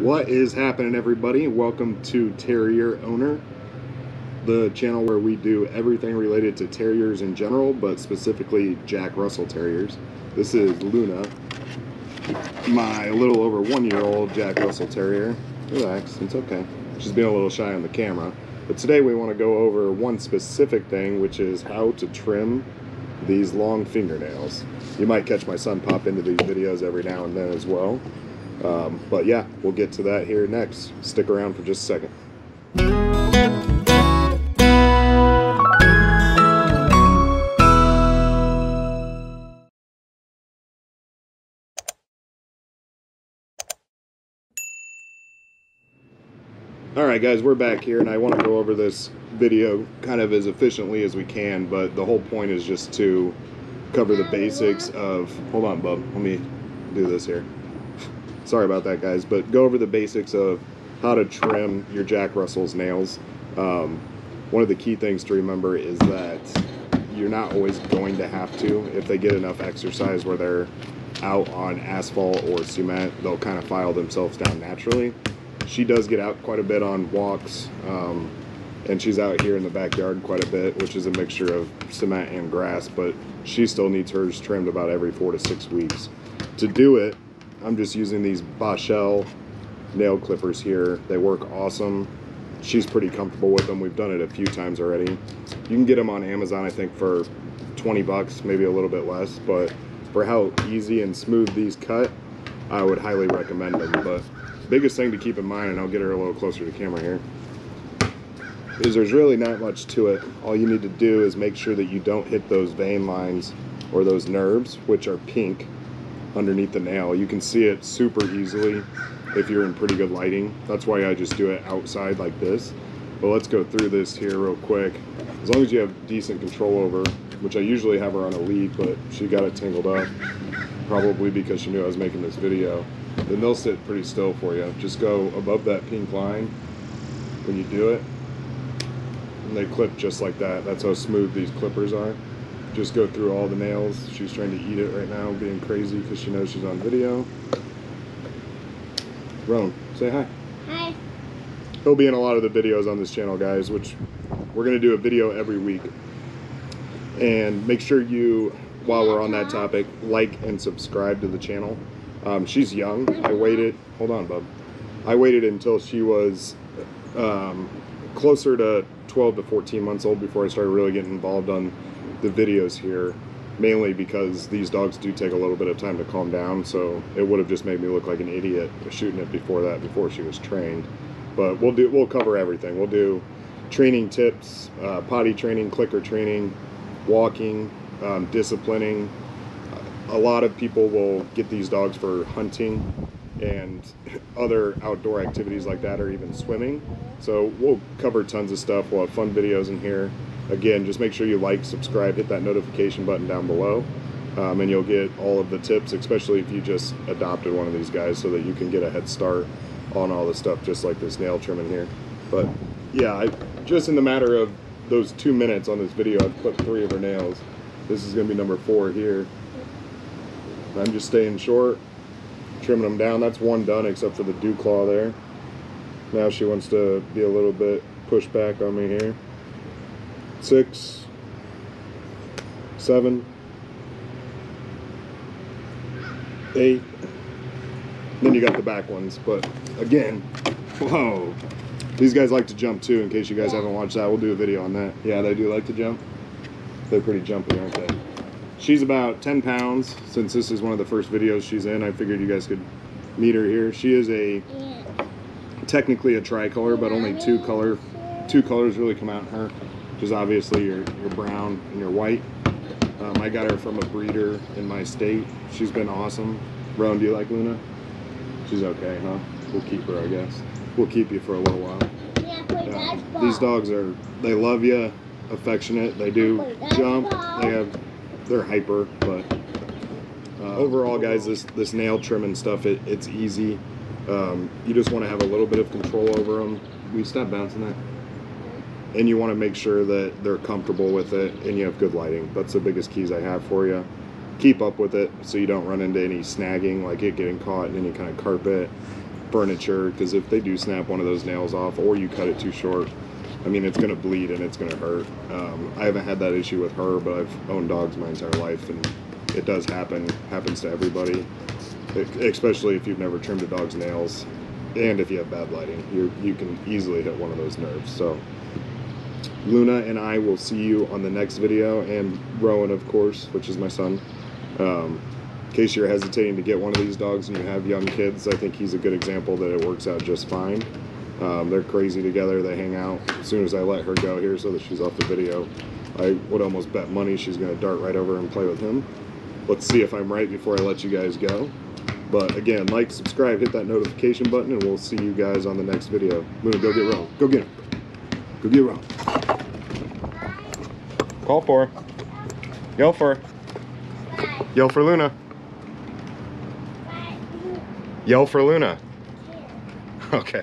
What is happening, everybody? Welcome to Terrier Owner, the channel where we do everything related to terriers in general, but specifically Jack Russell Terriers. This is Luna, my little over one year old Jack Russell Terrier. Relax, it's okay. She's being a little shy on the camera. But today we want to go over one specific thing, which is how to trim these long fingernails. You might catch my son pop into these videos every now and then as well. Um, but yeah, we'll get to that here next. Stick around for just a second. Alright guys, we're back here and I want to go over this video kind of as efficiently as we can, but the whole point is just to cover the basics of... Hold on, bub. Let me do this here. Sorry about that, guys, but go over the basics of how to trim your Jack Russell's nails. Um, one of the key things to remember is that you're not always going to have to. If they get enough exercise where they're out on asphalt or cement, they'll kind of file themselves down naturally she does get out quite a bit on walks, um, and she's out here in the backyard quite a bit, which is a mixture of cement and grass, but she still needs hers trimmed about every four to six weeks. To do it, I'm just using these Boshel nail clippers here. They work awesome. She's pretty comfortable with them. We've done it a few times already. You can get them on Amazon, I think, for 20 bucks, maybe a little bit less, but for how easy and smooth these cut, I would highly recommend them. But biggest thing to keep in mind, and I'll get her a little closer to camera here, is there's really not much to it. All you need to do is make sure that you don't hit those vein lines or those nerves, which are pink underneath the nail. You can see it super easily if you're in pretty good lighting. That's why I just do it outside like this. But let's go through this here real quick. As long as you have decent control over, which I usually have her on a lead, but she got it tangled up, probably because she knew I was making this video then they'll sit pretty still for you. Just go above that pink line when you do it, and they clip just like that. That's how smooth these clippers are. Just go through all the nails. She's trying to eat it right now, being crazy because she knows she's on video. Roan, say hi. Hi. He'll be in a lot of the videos on this channel, guys, which we're going to do a video every week. And make sure you, while we're on that topic, like and subscribe to the channel. Um, she's young. I waited. Hold on, bub. I waited until she was um, closer to 12 to 14 months old before I started really getting involved on the videos here. Mainly because these dogs do take a little bit of time to calm down, so it would have just made me look like an idiot shooting it before that, before she was trained. But we'll do. We'll cover everything. We'll do training tips, uh, potty training, clicker training, walking, um, disciplining, a lot of people will get these dogs for hunting and other outdoor activities like that or even swimming. So we'll cover tons of stuff. We'll have fun videos in here. Again, just make sure you like, subscribe, hit that notification button down below. Um, and you'll get all of the tips, especially if you just adopted one of these guys so that you can get a head start on all the stuff just like this nail trimming here. But yeah, I, just in the matter of those two minutes on this video, I've clipped three of her nails. This is gonna be number four here. I'm just staying short, trimming them down. That's one done except for the dew claw there. Now she wants to be a little bit pushed back on me here. Six, seven, eight. Then you got the back ones, but again, whoa. These guys like to jump too, in case you guys haven't watched that. We'll do a video on that. Yeah, they do like to jump. They're pretty jumpy, aren't they? She's about 10 pounds. Since this is one of the first videos she's in, I figured you guys could meet her here. She is a technically a tricolor, but only two color two colors really come out in her, is obviously you're brown and you're white. Um, I got her from a breeder in my state. She's been awesome. Roan, do you like Luna? She's okay, huh? We'll keep her, I guess. We'll keep you for a little while. Yeah, these dogs are, they love you, affectionate. They do jump. They have they're hyper, but uh, overall, guys, this this nail trimming stuff, it, it's easy. Um, you just want to have a little bit of control over them. We stop bouncing that, and you want to make sure that they're comfortable with it, and you have good lighting. That's the biggest keys I have for you. Keep up with it so you don't run into any snagging, like it getting caught in any kind of carpet furniture because if they do snap one of those nails off or you cut it too short, I mean, it's going to bleed and it's going to hurt. Um, I haven't had that issue with her, but I've owned dogs my entire life, and it does happen. Happens to everybody, especially if you've never trimmed a dog's nails, and if you have bad lighting, you you can easily hit one of those nerves. So, Luna and I will see you on the next video, and Rowan, of course, which is my son. Um, in case you're hesitating to get one of these dogs and you have young kids, I think he's a good example that it works out just fine. Um, they're crazy together. They hang out. As soon as I let her go here so that she's off the video, I would almost bet money she's going to dart right over and play with him. Let's see if I'm right before I let you guys go. But again, like, subscribe, hit that notification button, and we'll see you guys on the next video. Luna, go get Ron. Go get him. Go get Ron. Call for. Yell for. Yell for Luna. Yell for Luna. Okay.